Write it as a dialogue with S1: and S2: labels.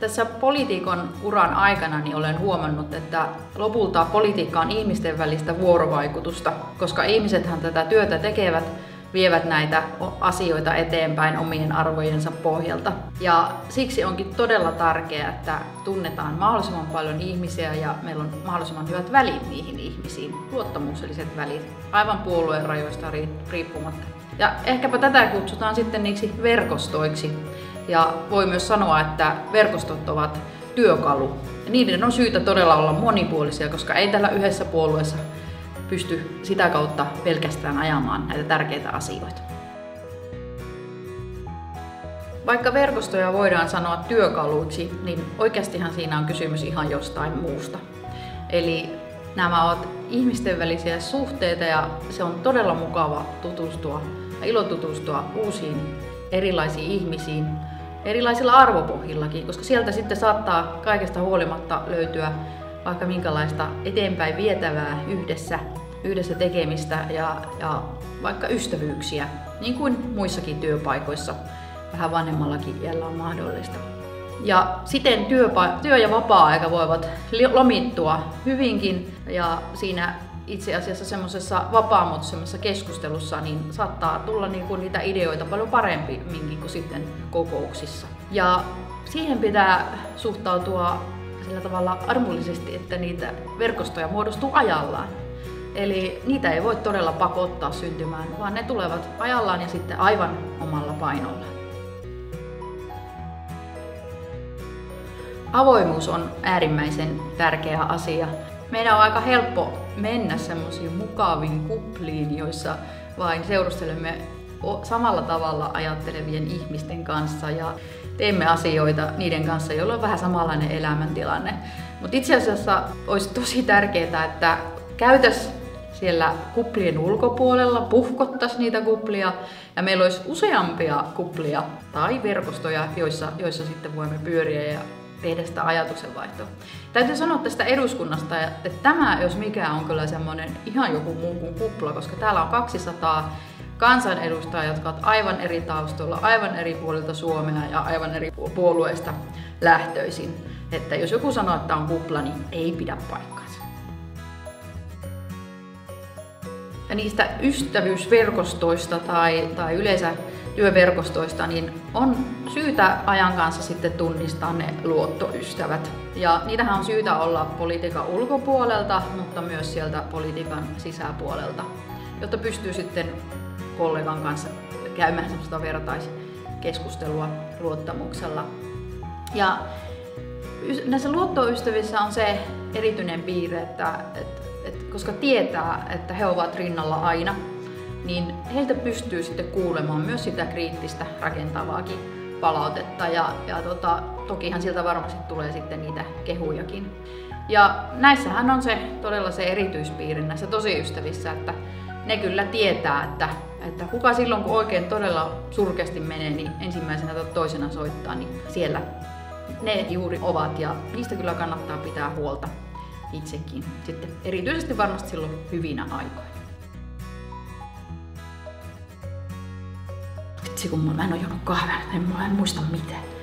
S1: Tässä poliitikon uran aikana niin olen huomannut, että lopulta politiikka on ihmisten välistä vuorovaikutusta, koska ihmisethän tätä työtä tekevät vievät näitä asioita eteenpäin omien arvojensa pohjalta. Ja siksi onkin todella tärkeää, että tunnetaan mahdollisimman paljon ihmisiä ja meillä on mahdollisimman hyvät välit niihin ihmisiin, luottamukselliset välit, aivan puolueen rajoista riippumatta. Ja ehkäpä tätä kutsutaan sitten niiksi verkostoiksi. Ja voi myös sanoa, että verkostot ovat työkalu. Ja niiden on syytä todella olla monipuolisia, koska ei tällä yhdessä puolueessa pysty sitä kautta pelkästään ajamaan näitä tärkeitä asioita. Vaikka verkostoja voidaan sanoa työkaluiksi, niin oikeastihan siinä on kysymys ihan jostain muusta. Eli nämä ovat ihmisten välisiä suhteita ja se on todella mukava tutustua ja ilo tutustua uusiin erilaisiin ihmisiin, erilaisilla arvopohjillakin, koska sieltä sitten saattaa kaikesta huolimatta löytyä vaikka minkälaista eteenpäin vietävää yhdessä, yhdessä tekemistä ja, ja vaikka ystävyyksiä, niin kuin muissakin työpaikoissa vähän vanhemmallakin iällä on mahdollista. Ja siten työpa- työ- ja vapaa-aika voivat lomittua hyvinkin ja siinä itse asiassa semmoisessa vapaamuotoisemmassa keskustelussa niin saattaa tulla niinku niitä ideoita paljon paremminkin kuin sitten kokouksissa. Ja siihen pitää suhtautua sillä tavalla armollisesti, että niitä verkostoja muodostuu ajallaan. Eli niitä ei voi todella pakottaa syntymään, vaan ne tulevat ajallaan ja sitten aivan omalla painolla. Avoimuus on äärimmäisen tärkeä asia. Meidän on aika helppo mennä semmoisiin mukaviin kupliin, joissa vain seurustelemme samalla tavalla ajattelevien ihmisten kanssa ja teemme asioita niiden kanssa, joilla on vähän samanlainen elämäntilanne. Mutta itse asiassa olisi tosi tärkeää, että käytäs siellä kuplien ulkopuolella, puhkottaisi niitä kuplia ja meillä olisi useampia kuplia tai verkostoja, joissa, joissa sitten voimme pyöriä ja tehdä sitä ajatuksenvaihtoa. Täytyy sanoa tästä eduskunnasta, että tämä jos mikä on kyllä semmoinen ihan joku muu kuin kupla, koska täällä on 200 kansanedustajia, jotka ovat aivan eri taustoilla, aivan eri puolilta Suomea ja aivan eri puolueista lähtöisin. Että jos joku sanoo, että on kupla, niin ei pidä paikkaansa. Niistä ystävyysverkostoista tai, tai yleensä työverkostoista, niin on syytä ajan kanssa sitten tunnistaa ne luottoystävät. Ja niitähän on syytä olla politiikan ulkopuolelta, mutta myös sieltä politiikan sisäpuolelta, jotta pystyy sitten kollegan kanssa käymään sellaista vertaiskeskustelua luottamuksella. Ja näissä luottoystävissä on se erityinen piirre, että, että, että koska tietää, että he ovat rinnalla aina, niin heiltä pystyy sitten kuulemaan myös sitä kriittistä rakentavaakin palautetta. Ja, ja tota, tokihan sieltä varmasti tulee sitten niitä kehujakin. Ja näissähän on se todella se erityispiirre näissä tosiystävissä, että ne kyllä tietää, että, että kuka silloin kun oikein todella surkeasti menee, niin ensimmäisenä tai toisena soittaa, niin siellä ne juuri ovat. Ja niistä kyllä kannattaa pitää huolta itsekin. Sitten erityisesti varmasti silloin hyvinä aikoina. Vitsi kun mä en ole juonut kahvia, en, en muista mitään.